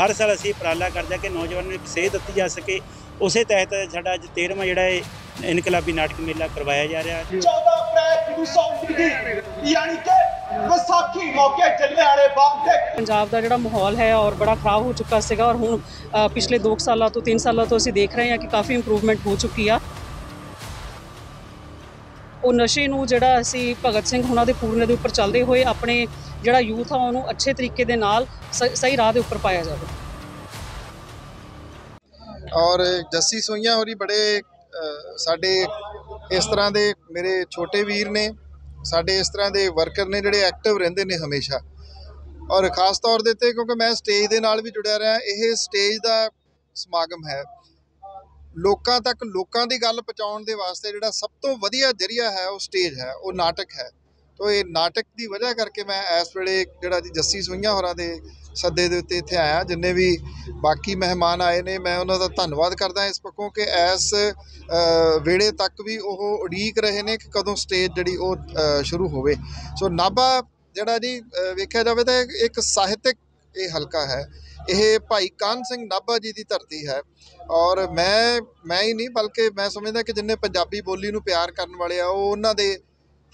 ਹਰ ਸਾਲ ਅਸੀਂ ਉਪਰਾਲਾ ਕਰਦੇ ਹਾਂ ਕਿ ਨੌਜਵਾਨਾਂ ਨੂੰ ਇੱਕ ਸੇਧ ਦਿੱਤੀ ਜਾ ਸਕੇ। ਉਸੇ ਤਹਿਤ ਸਾਡਾ ਅੱਜ 13ਵਾਂ ਜਿਹੜਾ ਇਹ ਇਨਕਲਾਬੀ ਨਾਟਕ ਮੇਲਾ ਕਰਵਾਇਆ ਜਾ ਰਿਹਾ। ਹੈ 14 ਅਪ੍ਰੈਲ 1919 ਯਾਨੀ ਕਿ ਵਿਸਾਖੀ ਮੌਕੇ ਜਲਿਆਂਵਾਲੇ ਬਾਗ ਦੇ ਪੰਜਾਬ ਦਾ ਜਿਹੜਾ ਮਾਹੌਲ ਹੈ ਔਰ ਬੜਾ ਖਰਾਬ ਹੋ ਚੁੱਕਾ ਸੀਗਾ ਔਰ ਹੁਣ ਪਿਛਲੇ 2 ਸਾਲਾਂ ਤੋਂ 3 ਸਾਲਾਂ ਤੋਂ ਅਸੀਂ ਦੇਖ ਰਹੇ ਹਾਂ ਕਿ ਕਾਫੀ ਇੰਪਰੂਵਮੈਂਟ ਹੋ ਚੁੱਕੀ ਆ। ਉਹ ਨਸ਼ੇ ਨੂੰ ਜਿਹੜਾ ਅਸੀਂ ਭਗਤ ਸਿੰਘ ਉਹਨਾਂ ਦੇ ਪੂਰਨੇ ਦੇ ਉੱਪਰ ਚੱਲਦੇ ਹੋਏ ਆਪਣੇ ਜਿਹੜਾ ਯੂਥ ਆ ਉਹਨੂੰ ਅੱਛੇ ਤਰੀਕੇ ਦੇ ਨਾਲ ਸ- ਸਹੀ ਰਾਹ ਦੇ ਉੱਪਰ ਪਾਇਆ ਜਾਵੇ। ਔਰ ਜੱਸੀ ਸੋਈਆਂ ਹੋਰੀ ਬੜੇ ਸਾਡੇ ਇਸ ਤਰ੍ਹਾਂ ਦੇ ਮੇਰੇ ਛੋਟੇ ਵੀਰ ਨੇ, ਸਾਡੇ ਇਸ ਤਰ੍ਹਾਂ ਦੇ ਵਰਕਰ ਨੇ ਜਿਹੜੇ ਐਕਟਿਵ ਰਹਿੰਦੇ ਨੇ ਹਮੇਸ਼ਾ। ਔਰ ਖਾਸ ਤੌਰ ਦੇ ਉੱਤੇ ਕਿਉਂਕਿ ਮੈਂ ਸਟੇਜ ਦੇ ਨਾਲ ਵੀ ਜੁੜਿਆ ਰਿਹਾ, ਇਹ ਸਟੇਜ ਦਾ ਸਮਾਗਮ ਹੈ। ਲੋਕਾਂ ਤੱਕ ਲੋਕਾਂ ਦੀ ਗੱਲ ਪਹੁੰਚਾਉਣ ਦੇ ਵਾਸਤੇ ਜਿਹੜਾ ਸਭ ਤੋਂ ਵਧੀਆ ਜਰੀਆ ਹੈ ਉਹ ਸਟੇਜ ਹੈ ਉਹ ਨਾਟਕ ਹੈ। ਤੋ ਇਹ ਨਾਟਕ ਦੀ ਵਜ੍ਹਾ ਕਰਕੇ ਮੈਂ ਇਸ ਵੇਲੇ ਜਿਹੜਾ ਜੀ ਜੱਸੀ ਸੋਈਆਂ ਹੋਰਾਂ ਦੇ ਸੱਦੇ ਦੇ ਉੱਤੇ ਇੱਥੇ ਆਇਆ ਜਿੰਨੇ ਵੀ ਬਾਕੀ ਮਹਿਮਾਨ ਆਏ ਨੇ ਮੈਂ ਉਹਨਾਂ ਦਾ ਧੰਨਵਾਦ ਕਰਦਾ ਇਸ ਪੱਖੋਂ ਕਿ ਇਸ ਅ, ਵੇਲੇ ਤੱਕ ਵੀ ਉਹ ਉਡੀਕ ਰਹੇ ਨੇ ਕਿ ਕਦੋਂ ਸਟੇਜ ਜਿਹੜੀ ਉਹ ਸ਼ੁਰੂ ਹੋਵੇ। ਸੋ ਨਾਭਾ ਜਿਹੜਾ ਜੀ ਵੇਖਿਆ ਜਾਵੇ ਤਾਂ ਇੱਕ- ਸਾਹਿਤਿਕ ਇਹ ਹਲਕਾ ਹੈ। ਇਹ ਭਾਈ ਕਾਨ ਸਿੰਘ ਨਾਭਾ ਜੀ ਦੀ ਧਰਤੀ ਹੈ। ਔਰ ਮੈਂ ਮੈਂ ਹੀ ਨਹੀਂ ਬਲਕਿ ਮੈਂ ਸਮਝਦਾ ਕਿ ਜਿੰਨੇ ਪੰਜਾਬੀ ਬੋਲੀ ਨੂੰ ਪਿਆਰ ਕਰਨ ਵਾਲੇ ਆ ਉਹ ਉਹਨਾਂ ਦੇ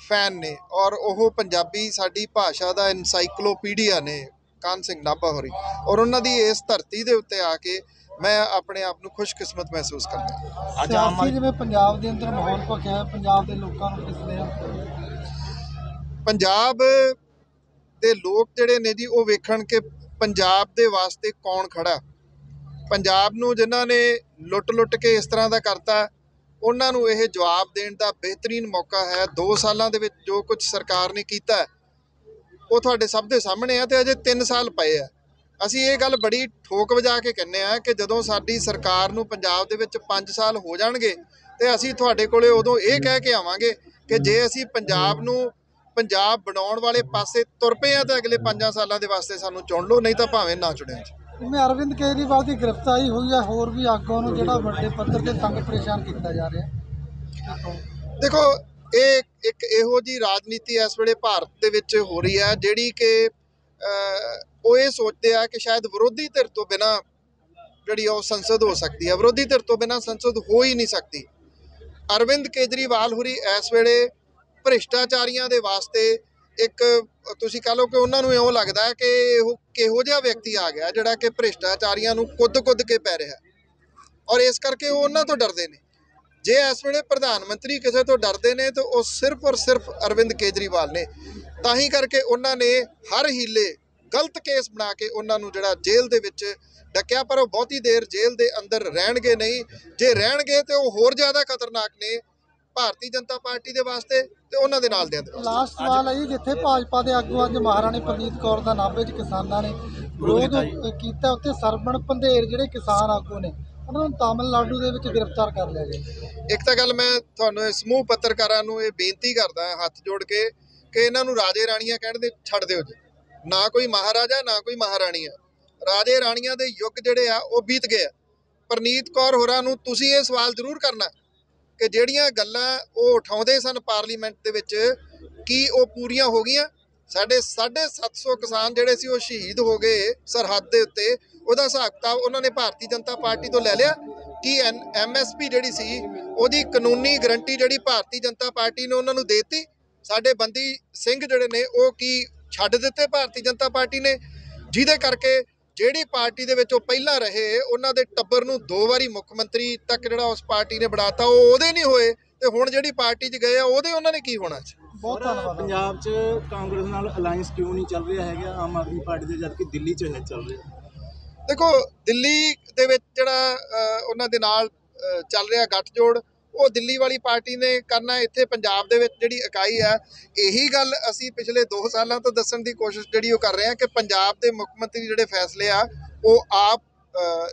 ਫੈਨ ਨੇ। ਔਰ ਉਹ ਪੰਜਾਬੀ ਸਾਡੀ ਭਾਸ਼ਾ ਦਾ ਐਨਸਾਈਕਲੋਪੀਡੀਆ ਨੇ ਕਾਨ ਸਿੰਘ ਨਾਭਾ ਹੋਰੀ। ਔਰ ਉਹਨਾਂ ਦੀ ਇਸ ਧਰਤੀ ਦੇ ਉੱਤੇ ਆ ਕੇ ਮੈਂ ਆਪਣੇ ਆਪ ਨੂੰ ਖੁਸ਼ਕਿਸਮਤ ਮਹਿਸੂਸ ਕਰਦਾ ਅੱਜ ਆਮ ਜਿਵੇਂ ਪੰਜਾਬ ਦੇ ਅੰਦਰ ਮਾਹੌਲ ਭਖਿਆ ਪੰਜਾਬ ਦੇ ਲੋਕਾਂ ਨੂੰ ਕਿਸ ਨੇ ਪੰਜਾਬ ਦੇ ਲੋਕ ਜਿਹੜੇ ਨੇ ਜੀ ਉਹ ਵੇਖਣ ਕਿ ਪੰਜਾਬ ਦੇ ਵਾਸਤੇ ਕੌਣ ਖੜਾ? ਪੰਜਾਬ ਨੂੰ ਜਿਨ੍ਹਾਂ ਨੇ ਲੁੱਟ-ਲੁੱਟ ਕੇ ਇਸ ਤਰ੍ਹਾਂ ਦਾ ਕਰਤਾ, ਉਹਨਾਂ ਨੂੰ ਇਹ ਜਵਾਬ ਦੇਣ ਦਾ ਬਿਹਤਰੀਨ ਮੌਕਾ ਹੈ। 2 ਸਾਲਾਂ ਦੇ ਵਿੱਚ ਜੋ ਕੁਝ ਸਰਕਾਰ ਨੇ ਕੀਤਾ, ਉਹ ਤੁਹਾਡੇ ਸਭ ਦੇ ਸਾਹਮਣੇ ਆ ਤੇ ਅਜੇ 3 ਸਾਲ ਪਏ ਆ। ਅਸੀਂ ਇਹ ਗੱਲ ਬੜੀ ਠੋਕ ਵਜਾ ਕੇ ਕਹਿੰਨੇ ਆ ਕਿ ਜਦੋਂ ਸਾਡੀ ਸਰਕਾਰ ਨੂੰ ਪੰਜਾਬ ਦੇ ਵਿੱਚ 5 ਸਾਲ ਹੋ ਜਾਣਗੇ ਤੇ ਅਸੀਂ ਤੁਹਾਡੇ ਕੋਲੇ ਉਦੋਂ ਇਹ ਕਹਿ ਕੇ ਆਵਾਂਗੇ ਕਿ ਜੇ ਅਸੀਂ ਪੰਜਾਬ ਨੂੰ ਪੰਜਾਬ ਬਣਾਉਣ ਵਾਲੇ ਪਾਸੇ ਤੁਰ ਪਏ ਆ ਤਾਂ ਅਗਲੇ 5 ਸਾਲਾਂ ਦੇ ਵਾਸਤੇ ਸਾਨੂੰ ਚੁਣ ਲਓ ਨਹੀਂ ਤਾਂ ਭਾਵੇਂ ਨਾ ਚੁਣਿਓ ਜੀ ਜਿਵੇਂ ਅਰਵਿੰਦ ਕੇਜਰੀਵਾਲ ਦੀ ਗ੍ਰਿਫਤਾਰੀ ਹੋਈ ਹੈ ਹੋਰ ਵੀ ਆਗੂਆਂ ਨੂੰ ਜਿਹੜਾ ਵੱਡੇ ਪੱਧਰ ਤੇ ਤੰਗ ਪਰੇਸ਼ਾਨ ਕੀਤਾ ਜਾ ਰਿਹਾ। ਦੇਖੋ ਇਹ ਇੱਕ ਇਹੋ ਜੀ ਰਾਜਨੀਤੀ ਇਸ ਵੇਲੇ ਭਾਰਤ ਦੇ ਵਿੱਚ ਹੋ ਰਹੀ ਹੈ ਜਿਹੜੀ ਕਿ ਉਹ ਇਹ ਸੋਚਦੇ ਆ ਕਿ ਸ਼ਾਇਦ ਵਿਰੋਧੀ ਧਿਰ ਤੋਂ ਬਿਨਾ ਜਿਹੜੀ ਉਹ ਸੰਸਦ ਹੋ ਸਕਦੀ ਹੈ ਵਿਰੋਧੀ ਧਿਰ ਤੋਂ ਬਿਨਾ ਸੰਸਦ ਹੋ ਹੀ ਨਹੀਂ ਸਕਦੀ। ਅਰਵਿੰਦ ਕੇਜਰੀਵਾਲ ਹੁਰੀ ਇਸ ਵੇਲੇ ਭ੍ਰਿਸ਼ਟਾਚਾਰੀਆਂ ਦੇ ਵਾਸਤੇ ਇੱਕ, ਤੁਸੀਂ ਕਹ ਲਓ ਕਿ ਉਹਨਾਂ ਨੂੰ ਇਉਂ ਲੱਗਦਾ ਕਿ ਉਹ ਕਿਹੋ ਜਿਹਾ ਵਿਅਕਤੀ ਆ ਗਿਆ ਜਿਹੜਾ ਕਿ ਭ੍ਰਿਸ਼ਟਾਚਾਰੀਆਂ ਨੂੰ ਕੁੱਦ-ਕੁੱਦ ਕੇ ਪੈ ਰਿਹਾ ਔਰ ਇਸ ਕਰਕੇ ਉਹ ਉਹਨਾਂ ਤੋਂ ਡਰਦੇ ਨੇ। ਜੇ ਇਸ ਵੇਲੇ ਪ੍ਰਧਾਨ ਮੰਤਰੀ ਕਿਸੇ ਤੋਂ ਡਰਦੇ ਨੇ, ਤਾਂ ਉਹ ਸਿਰਫ ਔਰ ਸਿਰਫ ਅਰਵਿੰਦ ਕੇਜਰੀਵਾਲ ਨੇ। ਤਾਂ ਹੀ ਕਰਕੇ ਉਹਨਾਂ ਨੇ ਹਰ ਹੀਲੇ ਗਲਤ ਕੇਸ ਬਣਾ ਕੇ ਉਹਨਾਂ ਨੂੰ ਜਿਹੜਾ ਜੇਲ੍ਹ ਦੇ ਵਿੱਚ ਡੱਕਿਆ, ਪਰ ਉਹ ਬਹੁਤੀ ਦੇਰ ਜੇਲ੍ਹ ਦੇ ਅੰਦਰ ਰਹਿਣਗੇ ਨਹੀਂ। ਜੇ ਰਹਿਣਗੇ, ਤੇ ਉਹ ਹੋਰ ਜ਼ਿਆਦਾ ਖਤਰਨਾਕ ਨੇ। ਭਾਰਤੀ ਜਨਤਾ ਪਾਰਟੀ ਦੇ ਵਾਸਤੇ ਤੇ ਉਹਨਾਂ ਦੇ ਨਾਲ ਦੇ ਅੰਦਰ ਲਾਸਟ ਸਵਾਲ ਹੈ ਜੀ ਜਿੱਥੇ ਭਾਜਪਾ ਦੇ ਆਗੂ ਅੱਜ ਮਹਾਰਾਣੀ ਪ੍ਰਨੀਤ ਕੌਰ ਦਾ ਨਾਭੇ 'ਚ ਕਿਸਾਨਾਂ ਨੇ ਵਿਰੋਧ ਕੀਤਾ ਉੱਥੇ ਸਰਵਣ ਪੰਧੇਰ ਜਿਹੜੇ ਕਿਸਾਨ ਆਗੂ ਨੇ ਉਹਨਾਂ ਨੂੰ ਤਾਮਿਲਨਾਡੂ ਦੇ ਵਿੱਚ ਗ੍ਰਿਫਤਾਰ ਕਰ ਲਿਆ ਗਿਆ। ਇੱਕ ਤਾਂ ਗੱਲ ਮੈਂ ਤੁਹਾਨੂੰ ਇਹ ਸਮੂਹ ਪੱਤਰਕਾਰਾਂ ਨੂੰ ਇਹ ਬੇਨਤੀ ਕਰਦਾ ਹਾਂ ਹੱਥ ਜੋੜ ਕੇ ਕਿ ਇਹਨਾਂ ਨੂੰ ਰਾਜੇ ਰਾਣੀਆਂ ਕਹਿਣ ਦੇ ਛੱਡ ਦਿਓ ਜੀ। ਨਾ ਕੋਈ ਮਹਾਰਾਜਾ ਨਾ ਕੋਈ ਮਹਾਰਾਣੀ ਆ ਰਾਜੇ ਰਾਣੀਆਂ ਦੇ ਯੁੱਗ ਜਿਹੜੇ ਆ ਉਹ ਬੀਤ ਗਏ ਆ। ਪ੍ਰਨੀਤ ਕੌਰ ਹੋਰਾਂ ਨੂੰ ਤੁਸੀਂ ਇਹ ਸਵਾਲ ਜ਼ਰੂਰ ਕਰਨਾ। ਕਿ ਜਿਹੜੀਆਂ ਗੱਲਾਂ ਉਹ ਉਠਾਉਂਦੇ ਸਨ ਪਾਰਲੀਮੈਂਟ ਦੇ ਵਿੱਚ, ਕੀ ਉਹ ਪੂਰੀਆਂ ਹੋ ਗਈਆਂ? ਸਾਡੇ 750 ਕਿਸਾਨ ਜਿਹੜੇ ਸੀ ਉਹ ਸ਼ਹੀਦ ਹੋ ਗਏ ਸਰਹੱਦ ਦੇ ਉੱਤੇ। ਉਹਦਾ ਹਿਸਾਬ ਕਿਤਾਬ ਉਹਨਾਂ ਨੇ ਭਾਰਤੀ ਜਨਤਾ ਪਾਰਟੀ ਤੋਂ ਲੈ ਲਿਆ। ਕਿ ਐਮਐਸਪੀ ਜਿਹੜੀ ਸੀ, ਉਹਦੀ ਕਾਨੂੰਨੀ ਗਰੰਟੀ ਜਿਹੜੀ ਭਾਰਤੀ ਜਨਤਾ ਪਾਰਟੀ ਨੇ ਉਹਨਾਂ ਨੂੰ ਦੇਤੀ? ਸਾਡੇ ਬੰਦੀ ਸਿੰਘ ਜਿਹੜੇ ਨੇ, ਉਹ ਕੀ ਛੱਡ ਦਿੱਤੇ ਭਾਰਤੀ ਜਨਤਾ ਪਾਰਟੀ ਨੇ? ਜਿਹਦੇ ਕਰਕੇ ਜਿਹੜੀ ਪਾਰਟੀ ਦੇ ਵਿੱਚ ਉਹ ਪਹਿਲਾਂ ਰਹੇ ਉਹਨਾਂ ਦੇ ਟੱਬਰ ਨੂੰ ਦੋ ਵਾਰੀ ਮੁੱਖ ਮੰਤਰੀ ਤੱਕ ਜਿਹੜਾ ਉਸ ਪਾਰਟੀ ਨੇ ਬਣਾਤਾ ਉਹ ਉਹਦੇ ਨਹੀਂ ਹੋਏ ਤੇ ਹੁਣ ਜਿਹੜੀ ਪਾਰਟੀ 'ਚ ਗਏ ਆ ਉਹਦੇ ਉਹਨਾਂ ਨੇ ਕੀ ਹੋਣਾ ਸੀ ਬਹੁਤ ਧੰਨਵਾਦ। ਪੰਜਾਬ 'ਚ ਕਾਂਗਰਸ ਨਾਲ ਅਲਾਈਅੰਸ ਕਿਉਂ ਨਹੀਂ ਚੱਲ ਰਿਹਾ ਹੈਗਾ? ਆਮ ਆਦਮੀ ਪਾਰਟੀ ਦੇ ਜਦਕਿ ਦਿੱਲੀ 'ਚ ਹੈ ਚੱਲ ਰਿਹਾ। ਦੇਖੋ ਦਿੱਲੀ ਦੇ ਵਿੱਚ ਜਿਹੜਾ ਉਹਨਾਂ ਦੇ ਨਾਲ ਚੱਲ ਰਿਹਾ ਗੱਠਜੋੜ ਉਹ ਦਿੱਲੀ ਵਾਲੀ ਪਾਰਟੀ ਨੇ ਕਰਨਾ ਇੱਥੇ ਪੰਜਾਬ ਦੇ ਵਿੱਚ ਜਿਹੜੀ ਇਕਾਈ ਹੈ, ਇਹੀ ਗੱਲ ਅਸੀਂ ਪਿਛਲੇ 2 ਸਾਲਾਂ ਤੋਂ ਦੱਸਣ ਦੀ ਕੋਸ਼ਿਸ਼ ਜਿਹੜੀ ਉਹ ਕਰ ਰਹੇ ਹਾਂ ਕਿ ਪੰਜਾਬ ਦੇ ਮੁੱਖ ਮੰਤਰੀ ਜਿਹੜੇ ਫੈਸਲੇ ਆ, ਉਹ ਆਪ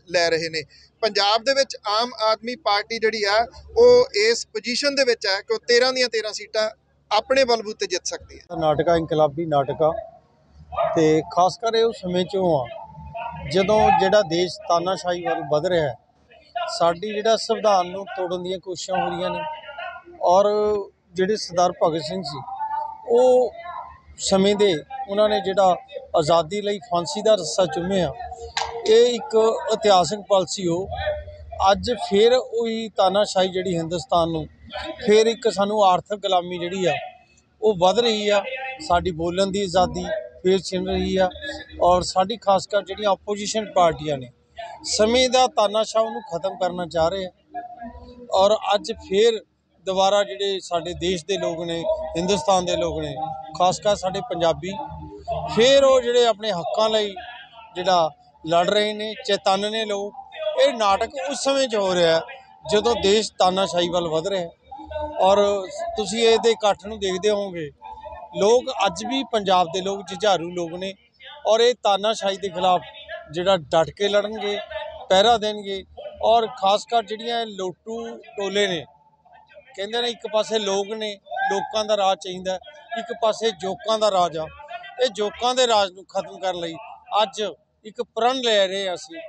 ਲੈ ਰਹੇ ਨੇ। ਪੰਜਾਬ ਦੇ ਵਿੱਚ ਆਮ ਆਦਮੀ ਪਾਰਟੀ ਜਿਹੜੀ ਆ, ਉਹ ਇਸ ਪੋਜੀਸ਼ਨ ਦੇ ਵਿੱਚ ਹੈ ਕਿ ਉਹ 13 ਦੀਆਂ 13 ਸੀਟਾਂ ਆਪਣੇ ਬਲਬੂਤੇ ਜਿੱਤ ਸਕਦੀ ਹੈ। ਨਾਟਕਾ, ਇਨਕਲਾਬੀ ਨਾਟਕਾ ਤੇ ਖਾਸ ਕਰ ਇਹ ਉਸ ਸਮੇਂ ਚੋਂ ਆ, ਜਦੋਂ ਜਿਹੜਾ ਦੇਸ਼ ਤਾਨਾਸ਼ਾਹੀ ਵੱਲ ਵਧ ਰਿਹਾ ਹੈ ਸਾਡੀ ਜਿਹੜਾ ਸੰਵਿਧਾਨ ਨੂੰ ਤੋੜਨ ਦੀਆਂ ਕੋਸ਼ਿਸ਼ਾਂ ਹੋ ਰਹੀਆਂ ਨੇ ਔਰ ਜਿਹੜੇ ਸਰਦਾਰ ਭਗਤ ਸਿੰਘ ਸੀ ਉਹ ਸਮੇਂ ਦੇ ਉਹਨਾਂ ਨੇ ਜਿਹੜਾ ਆਜ਼ਾਦੀ ਲਈ ਫਾਂਸੀ ਦਾ ਰੱਸਾ ਚੁੰਮਿਆ, ਇਹ ਇੱਕ ਇਤਿਹਾਸਿਕ ਪਲ ਸੀ ਉਹ। ਅੱਜ ਫਿਰ ਉਹੀ ਤਾਨਾਸ਼ਾਹੀ ਜਿਹੜੀ ਹਿੰਦੁਸਤਾਨ ਨੂੰ, ਫਿਰ ਇੱਕ ਸਾਨੂੰ ਆਰਥਿਕ ਗੁਲਾਮੀ ਜਿਹੜੀ ਆ, ਉਹ ਵੱਧ ਰਹੀ ਆ। ਸਾਡੀ ਬੋਲਣ ਦੀ ਆਜ਼ਾਦੀ ਫਿਰ ਛਿਨ ਰਹੀ ਆ ਔਰ ਸਾਡੀ ਖਾਸ ਕਰ ਜਿਹੜੀਆਂ ਆਪੋਜੀਸ਼ਨ ਪਾਰਟੀਆਂ ਨੇ ਸਮੇਂ ਦਾ ਤਾਨਾਸ਼ਾਹ ਨੂੰ ਖਤਮ ਕਰਨਾ ਚਾਹ ਰਹੇ ਆ। ਔਰ ਅੱਜ ਫਿਰ ਦੁਬਾਰਾ ਜਿਹੜੇ ਸਾਡੇ ਦੇਸ਼ ਦੇ ਲੋਕ ਨੇ, ਹਿੰਦੁਸਤਾਨ ਦੇ ਲੋਕ ਨੇ, ਖਾਸ ਕਰ ਸਾਡੇ ਪੰਜਾਬੀ, ਫਿਰ ਉਹ ਜਿਹੜੇ ਆਪਣੇ ਹੱਕਾਂ ਲਈ ਜਿਹੜਾ ਲੜ ਰਹੇ ਨੇ, ਚੇਤਨ ਨੇ ਲੋਕ, ਇਹ ਨਾਟਕ ਉਸ ਸਮੇਂ 'ਚ ਹੋ ਰਿਹਾ ਜਦੋਂ ਦੇਸ਼ ਤਾਨਾਸ਼ਾਹੀ ਵੱਲ ਵਧ ਰਿਹਾ ਔਰ ਤੁਸੀਂ ਇਹਦੇ ਇਕੱਠ ਨੂੰ ਦੇਖਦੇ ਹੋਵੋਗੇ, ਲੋਕ ਅੱਜ ਵੀ ਪੰਜਾਬ ਦੇ ਲੋਕ, ਜੁਝਾਰੂ ਲੋਕ ਨੇ ਔਰ ਇਹ ਤਾਨਾਸ਼ਾਹੀ ਦੇ ਖਿਲਾਫ ਜਿਹੜਾ ਡਟ ਕੇ ਲੜਨਗੇ, ਪਹਿਰਾ ਦੇਣਗੇ ਔਰ ਖਾਸ ਕਰ ਜਿਹੜੀਆਂ ਲੋਟੂ ਟੋਲੇ ਨੇ, ਕਹਿੰਦੇ ਨੇ ਇੱਕ ਪਾਸੇ ਲੋਕ ਨੇ, ਲੋਕਾਂ ਦਾ ਰਾਜ ਚਾਹੀਦਾ, ਇੱਕ ਪਾਸੇ ਜੋਕਾਂ ਦਾ ਰਾਜ ਆ। ਇਹ ਜੋਕਾਂ ਦੇ ਰਾਜ ਨੂੰ ਖਤਮ ਕਰਨ ਲਈ ਅੱਜ ਇੱਕ ਪ੍ਰਣ ਲੈ ਰਹੇ ਅਸੀਂ,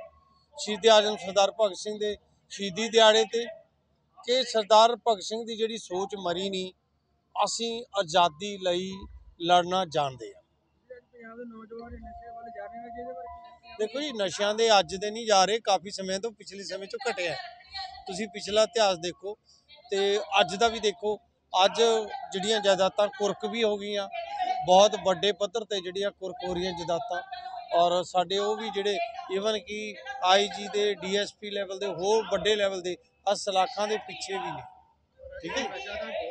ਸ਼ਹੀਦ ਆਜ਼ਮ ਸਰਦਾਰ ਭਗਤ ਸਿੰਘ ਦੇ ਸ਼ਹੀਦੀ ਦਿਹਾੜੇ ਤੇ ਕਿ ਸਰਦਾਰ ਭਗਤ ਸਿੰਘ ਦੀ ਜਿਹੜੀ ਸੋਚ ਮਰੀ ਨਹੀਂ, ਅਸੀਂ ਆਜ਼ਾਦੀ ਲਈ ਲੜਨਾ ਜਾਣਦੇ ਹਾਂ ਦੇਖੋ ਜੀ, ਨਸ਼ਿਆਂ ਦੇ ਅੱਜ ਦੇ ਨਹੀਂ ਜਾ ਰਹੇ, ਕਾਫੀ ਸਮੇਂ ਤੋਂ ਪਿਛਲੇ ਸਮੇਂ 'ਚੋਂ ਘਟਿਆ ਤੁਸੀਂ ਪਿਛਲਾ ਇਤਿਹਾਸ ਦੇਖੋ ਤੇ ਅੱਜ ਦਾ ਵੀ ਦੇਖੋ, ਅੱਜ ਜਿਹੜੀਆਂ ਜਾਇਦਾਦਾਂ ਕੁਰਕ ਵੀ ਹੋ ਗਈਆਂ, ਬਹੁਤ ਵੱਡੇ ਪੱਧਰ ਤੇ ਜਿਹੜੀਆਂ ਕੁਰਕ ਹੋ ਰਹੀਆਂ ਜਾਇਦਾਦਾਂ, ਔਰ ਸਾਡੇ ਉਹ ਵੀ ਜਿਹੜੇ ਈਵਨ ਕਿ ਆਈਜੀ ਦੇ ਡੀਐਸਪੀ ਲੈਵਲ ਦੇ, ਹੋਰ ਵੱਡੇ ਲੈਵਲ ਦੇ ਆ ਦੇ ਪਿੱਛੇ ਵੀ ਨੇ। ਠੀਕ ਹੈ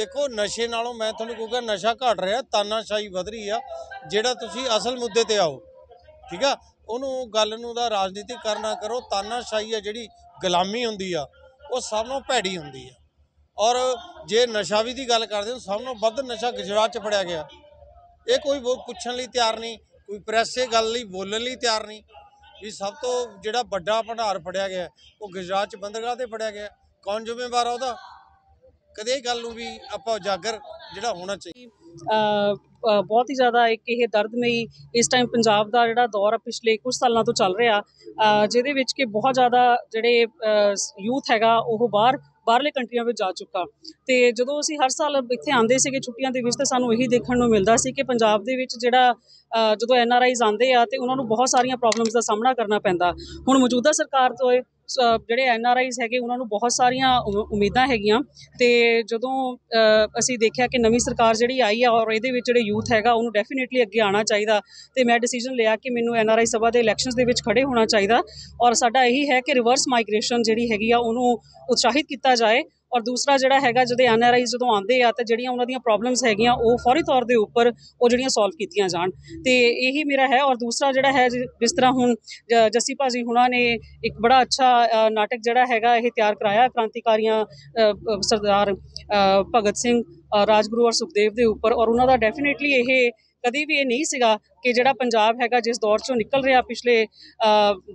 ਦੇਖੋ ਨਸ਼ੇ ਨਾਲੋਂ ਮੈਂ ਤੁਹਾਨੂੰ ਕਹੂੰਗਾ ਨਸ਼ਾ ਘਟ ਰਿਹਾ, ਤਾਨਾਸ਼ਾਹੀ ਵਧ ਰਹੀ ਆ, ਜਿਹੜਾ ਤੁਸੀਂ ਅਸਲ ਮੁੱਦੇ ਤੇ ਆਓ, ਠੀਕ ਆ? ਉਹਨੂੰ ਗੱਲ ਨੂੰ ਦਾ ਰਾਜਨੀਤਿਕ ਕਰਨਾ ਕਰੋ, ਤਾਨਾਸ਼ਾਹੀ ਆ ਜਿਹੜੀ ਗੁਲਾਮੀ ਹੁੰਦੀ ਆ, ਉਹ ਸਭ ਨੂੰ ਭੈੜੀ ਹੁੰਦੀ ਆ। ਔਰ ਜੇ ਨਸ਼ਾ ਵੀ ਦੀ ਗੱਲ ਕਰਦੇ ਹੋ, ਸਭ ਨੂੰ ਵੱਧ ਨਸ਼ਾ ਗੁਜਰਾਤ ਚ ਫੜਿਆ ਗਿਆ। ਇਹ ਕੋਈ ਵੋ- ਪੁੱਛਣ ਲਈ ਤਿਆਰ ਨਹੀਂ, ਕੋਈ ਪ੍ਰੈਸ ਇਹ ਗੱਲ ਲਈ ਬੋਲਣ ਲਈ ਤਿਆਰ ਨਹੀਂ ਵੀ ਸਭ ਤੋਂ ਜਿਹੜਾ ਵੱਡਾ ਭੰਡਾਰ ਫੜਿਆ ਗਿਆ, ਉਹ ਗੁਜਰਾਤ ਚ ਬੰਦਰਗਾਹ ਤੇ ਫੜਿਆ ਗਿਆ। ਕੌਣ ਜ਼ਿੰਮੇਵਾਰ ਆ ਉਹਦਾ? ਕਦੇ ਇਹ ਗੱਲ ਨੂੰ ਵੀ ਆਪਾਂ ਉਜਾਗਰ ਜਿਹੜਾ ਹੋਣਾ ਚਾਹੀਦਾ। ਬਹੁਤ ਹੀ ਜ਼ਿਆਦਾ ਇੱਕ ਇਹ ਦਰਦਮਈ ਇਸ ਟਾਈਮ ਪੰਜਾਬ ਦਾ ਜਿਹੜਾ ਦੌਰ ਆ, ਪਿਛਲੇ ਕੁਝ ਸਾਲਾਂ ਤੋਂ ਚੱਲ ਰਿਹਾ ਜਿਹਦੇ ਵਿੱਚ ਕਿ ਬਹੁਤ ਜ਼ਿਆਦਾ ਜਿਹੜੇ ਯੂਥ ਹੈਗਾ, ਉਹ ਬਾਹਰ, ਬਾਹਰਲੇ ਕੰਟਰੀਆਂ ਵਿੱਚ ਜਾ ਚੁੱਕਾ। ਤੇ ਜਦੋਂ ਅਸੀਂ ਹਰ ਸਾਲ ਇੱਥੇ ਆਉਂਦੇ ਸੀਗੇ ਛੁੱਟੀਆਂ ਦੇ ਵਿੱਚ, ਤਾਂ ਸਾਨੂੰ ਇਹੀ ਦੇਖਣ ਨੂੰ ਮਿਲਦਾ ਸੀ ਕਿ ਪੰਜਾਬ ਦੇ ਵਿੱਚ ਜਿਹੜਾ ਜਦੋਂ ਐਨ ਆਰ ਆਈਜ਼ ਆਉਂਦੇ ਆ, ਤੇ ਉਹਨਾਂ ਨੂੰ ਬਹੁਤ ਸਾਰੀਆਂ ਪ੍ਰੋਬਲਮਸ ਦਾ ਸਾਹਮਣਾ ਕਰਨਾ ਪੈਂਦਾ। ਹੁਣ ਮੌਜੂਦਾ ਸਰਕਾਰ ਤੋਂ ਜਿਹੜੇ ਐਨ ਆਰ ਆਈਜ਼ ਹੈਗੇ, ਉਹਨਾਂ ਨੂੰ ਬਹੁਤ ਸਾਰੀਆਂ ਉਮ- ਉਮੀਦਾਂ ਹੈਗੀਆਂ। ਤੇ ਜਦੋਂ ਅਸੀਂ ਦੇਖਿਆ ਕਿ ਨਵੀਂ ਸਰਕਾਰ ਜਿਹੜੀ ਆਈ ਆ, ਔਰ ਇਹਦੇ ਵਿੱਚ ਜਿਹੜੇ ਯੂਥ ਹੈਗਾ, ਉਹਨੂੰ ਡੈਫੀਨਿਟਲੀ ਅੱਗੇ ਆਉਣਾ ਚਾਹੀਦਾ। ਤੇ ਮੈਂ ਡਿਸੀਜਨ ਲਿਆ ਕਿ ਮੈਨੂੰ ਐਨ ਆਰ ਆਈ ਸਭਾ ਦੇ ਇਲੈਕਸ਼ਨਸ ਦੇ ਵਿੱਚ ਖੜੇ ਹੋਣਾ ਚਾਹੀਦਾ। ਔਰ ਸਾਡਾ ਇਹੀ ਹੈ ਕਿ ਰਿਵਰਸ ਮਾਈਗ੍ਰੇਸ਼ਨ ਜਿਹੜੀ ਹੈਗੀ ਆ, ਉਹਨੂੰ ਉਤਸ਼ਾਹਿਤ ਕੀਤਾ ਜਾਏ। ਔਰ ਦੂਸਰਾ ਜਿਹੜਾ ਹੈਗਾ, ਜਦੋਂ ਐਨ ਆਰ ਆਈ ਜਦੋਂ ਆਉਂਦੇ ਆ, ਤਾਂ ਜਿਹੜੀਆਂ ਉਹਨਾਂ ਦੀਆਂ ਪ੍ਰੋਬਲਮਸ ਹੈਗੀਆਂ, ਉਹ ਫੌਰੀ ਤੌਰ ਦੇ ਉੱਪਰ ਉਹ ਜਿਹੜੀਆਂ ਸੋਲਵ ਕੀਤੀਆਂ ਜਾਣ। ਤੇ ਇਹੀ ਮੇਰਾ ਹੈ ਔਰ ਦੂਸਰਾ ਜਿਹੜਾ ਹੈ, ਜਿ- ਜਿਸ ਤਰ੍ਹਾਂ ਹੁਣ ਜ- ਜੱਸੀ ਭਾਜੀ ਹੁਣਾਂ ਨੇ ਇੱਕ ਬੜਾ ਅੱਛਾ ਨਾਟਕ ਜਿਹੜਾ ਹੈਗਾ, ਇਹ ਤਿਆਰ ਕਰਾਇਆ ਕ੍ਰਾਂਤੀਕਾਰੀਆਂ ਸਰਦਾਰ ਭਗਤ ਸਿੰਘ ਰਾਜਗੁਰੂ ਔਰ ਸੁਖਦੇਵ ਦੇ ਉੱਪਰ ਔਰ ਉਹਨਾਂ ਦਾ ਡੈਫੀਨਿਟਲੀ ਇਹ ਕਦੀ ਵੀ ਇਹ ਨਹੀਂ ਸੀਗਾ ਕਿ ਜਿਹੜਾ ਪੰਜਾਬ ਹੈਗਾ ਜਿਸ ਦੌਰ ਚੋਂ ਨਿਕਲ ਰਿਹਾ ਪਿਛਲੇ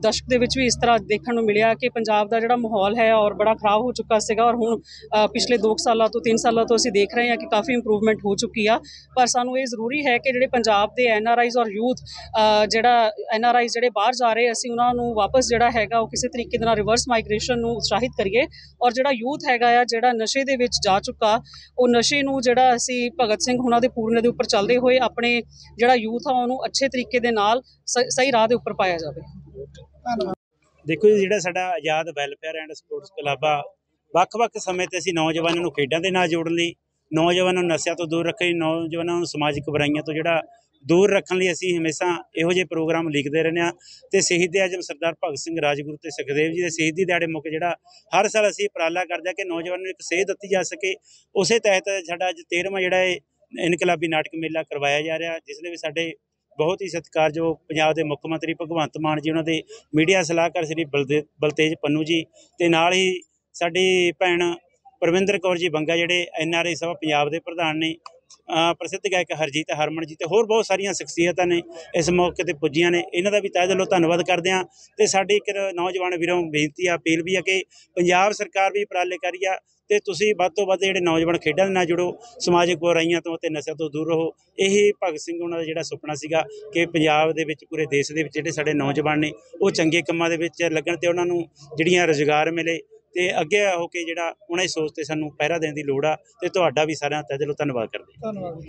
ਦਸ਼ਕ ਦੇ ਵਿੱਚ ਵੀ ਇਸ ਤਰ੍ਹਾਂ ਦੇਖਣ ਨੂੰ ਮਿਲਿਆ ਕਿ ਪੰਜਾਬ ਦਾ ਜਿਹੜਾ ਮਾਹੌਲ ਹੈ ਔਰ ਬੜਾ ਖਰਾਬ ਹੋ ਚੁੱਕਾ ਸੀਗਾ ਔਰ ਹੁਣ ਅ, ਪਿਛਲੇ 2 ਸਾਲਾਂ ਤੋਂ 3 ਸਾਲਾਂ ਤੋਂ ਅਸੀਂ ਦੇਖ ਰਹੇ ਹਾਂ ਕਿ ਕਾਫੀ ਇੰਪਰੂਵਮੈਂਟ ਹੋ ਚੁੱਕੀ ਆ। ਪਰ ਸਾਨੂੰ ਇਹ ਜ਼ਰੂਰੀ ਹੈ ਕਿ ਜਿਹੜੇ ਪੰਜਾਬ ਦੇ ਐਨ ਆਰ ਆਈਜ਼ ਔਰ ਯੂਥ ਜਿਹੜਾ ਐਨ ਆਰ ਆਈਜ਼ ਜਿਹੜੇ ਬਾਹਰ ਜਾ ਰਹੇ ਅਸੀਂ ਉਹਨਾਂ ਨੂੰ ਵਾਪਸ ਜਿਹੜਾ ਹੈਗਾ ਉਹ ਕਿਸੇ ਤਰੀਕੇ ਦੇ ਨਾਲ ਰਿਵਰਸ ਮਾਈਗ੍ਰੇਸ਼ਨ ਨੂੰ ਉਤਸ਼ਾਹਿਤ ਕਰੀਏ ਔਰ ਜਿਹੜਾ ਯੂਥ ਹੈਗਾ ਆ ਜਿਹੜਾ ਨਸ਼ੇ ਦੇ ਵਿੱਚ ਜਾ ਚੁੱਕਾ ਉਹ ਨਸ਼ੇ ਨੂੰ ਜਿਹੜਾ ਅਸੀਂ ਭਗਤ ਸਿੰਘ ਉਹਨਾਂ ਦੇ ਪੂਰਨੇ ਦੇ ਉੱਪਰ ਚੱਲਦੇ ਹੋਏ ਆਪਣੇ ਜਿਹੜਾ ਯੂਥ ਆ ਉਹਨੂੰ ਅੱਛੇ ਤਰੀਕੇ ਦੇ ਨਾਲ ਸਹੀ ਰਾਹ ਦੇ ਉੱਪਰ ਪਾਇਆ ਜਾਵੇ। ਦੇਖੋ ਜੀ, ਜਿਹੜਾ ਸਾਡਾ Azad welfare and sports club ਆ, ਵੱਖ-ਵੱਖ ਸਮੇਂ ਤੇ ਅਸੀਂ ਨੌਜਵਾਨਾਂ ਨੂੰ ਖੇਡਾਂ ਦੇ ਨਾਲ ਜੋੜਨ ਲਈ, ਨੌਜਵਾਨਾਂ ਨੂੰ ਨਸ਼ਿਆਂ ਤੋਂ ਦੂਰ ਰੱਖਣ ਲਈ, ਨੌਜਵਾਨਾਂ ਨੂੰ ਸਮਾਜਿਕ ਬੁਰਾਈਆਂ ਤੋਂ ਜਿਹੜਾ ਦੂਰ ਰੱਖਣ ਲਈ ਅਸੀਂ ਹਮੇਸ਼ਾ ਇਹੋ ਜਿਹੇ ਪ੍ਰੋਗਰਾਮ ਲਿਖਦੇ ਰਹਿੰਦੇ ਹਾਂ ਤੇ ਸ਼ਹੀਦ ਆਜਮ ਸਰਦਾਰ ਭਗਤ ਸਿੰਘ ਰਾਜਗੁਰੂ ਤੇ ਸੁਖਦੇਵ ਜੀ ਦੇ ਸ਼ਹੀਦੀ ਦਿਹਾੜੇ ਮੌਕੇ ਜਿਹੜਾ ਹਰ ਸਾਲ ਅਸੀਂ ਉਪਰਾਲਾ ਕਰਦੇ ਹਾਂ ਕਿ ਨੌਜਵਾਨਾਂ ਨੂੰ ਇੱਕ ਸੇਧ ਦਿੱਤੀ ਜਾ ਸਕੇ। ਉਸੇ ਤਹਿਤ ਸਾਡਾ ਅੱਜ 13ਵਾਂ ਜਿਹੜਾ ਇਹ ਇਨਕਲਾਬੀ ਨਾਟਕ ਮੇਲਾ ਕਰਵਾਇਆ ਜਾ ਰਿਹਾ, ਜਿਸ ਦੇ ਵਿੱਚ ਸਾਡੇ ਬਹੁਤ ਹੀ ਸਤਿਕਾਰਯੋਗ ਪੰਜਾਬ ਦੇ ਮੁੱਖ ਮੰਤਰੀ ਭਗਵੰਤ ਮਾਨ ਜੀ, ਉਹਨਾਂ ਦੇ ਮੀਡੀਆ ਸਲਾਹਕਾਰ ਸ੍ਰੀ ਬਲਦੇ, ਬਲਤੇਜ ਪੰਨੂ ਜੀ ਤੇ ਨਾਲ ਹੀ ਸਾਡੀ ਭੈਣ ਪਰਵਿੰਦਰ ਕੌਰ ਜੀ ਬੰਗਾ, ਜਿਹੜੇ ਐਨ ਆਰ ਆਈ ਸਭਾ ਪੰਜਾਬ ਦੇ ਪ੍ਰਧਾਨ ਨੇ ਪ੍ਰਸਿੱਧ ਗਾਇਕ ਹਰਜੀਤ ਹਰਮਨ ਜੀ ਤੇ ਹੋਰ ਬਹੁਤ ਸਾਰੀਆਂ ਸ਼ਖਸੀਅਤਾਂ ਨੇ ਇਸ ਮੌਕੇ ਤੇ ਪੁੱਜੀਆਂ ਨੇ। ਇਹਨਾਂ ਦਾ ਵੀ ਤਹਿ ਦਿਲੋਂ ਧੰਨਵਾਦ ਕਰਦੇ ਹਾਂ ਤੇ ਸਾਡੀ ਇੱਕ ਨੌਜਵਾਨ ਵੀਰੋਂ ਬੇਨਤੀ ਆ, ਅਪੀਲ ਵੀ ਆ ਕਿ ਪੰਜਾਬ ਸਰਕਾਰ ਵੀ ਉਪਰਾਲੇ ਕਰੀ ਆ ਤੇ ਤੁਸੀਂ ਵੱਧ ਤੋਂ ਵੱਧ ਜਿਹੜੇ ਨੌਜਵਾਨ ਖੇਡਾਂ ਦੇ ਨਾਲ ਜੁੜੋ, ਸਮਾਜਿਕ ਬੁਰਾਈਆਂ ਤੋਂ ਤੇ ਨਸ਼ਿਆਂ ਤੋਂ ਦੂਰ ਰਹੋ। ਇਹ ਭਗਤ ਸਿੰਘ ਉਹਨਾਂ ਦਾ ਜਿਹੜਾ ਸੁਪਨਾ ਸੀਗਾ ਕਿ ਪੰਜਾਬ ਦੇ ਵਿੱਚ, ਪੂਰੇ ਦੇਸ਼ ਦੇ ਵਿੱਚ ਜਿਹੜੇ ਸਾਡੇ ਨੌਜਵਾਨ ਨੇ ਉਹ ਚੰਗੇ ਕੰਮਾਂ ਦੇ ਵਿੱਚ ਲੱਗਣ ਤੇ ਉਹਨਾਂ ਨੂੰ ਜਿਹੜੀਆਂ ਰੁਜ਼ਗਾਰ ਮਿਲੇ ਤੇ ਅੱਗੇ ਹੋ ਕੇ ਜਿਹੜਾ ਉਹਨਾਂ ਦੀ ਸੋਚ ਤੇ ਸਾਨੂੰ ਪਹਿਰਾ ਦੇਣ ਦੀ ਲੋੜ ਆ ਤੇ ਤੁਹਾਡਾ ਵੀ ਸਾਰਿਆਂ ਦਾ ਤਹਿ ਦਿਲੋਂ ਧੰਨਵਾਦ ਕਰਦੇ ਹਾਂ। ਧੰਨਵਾਦ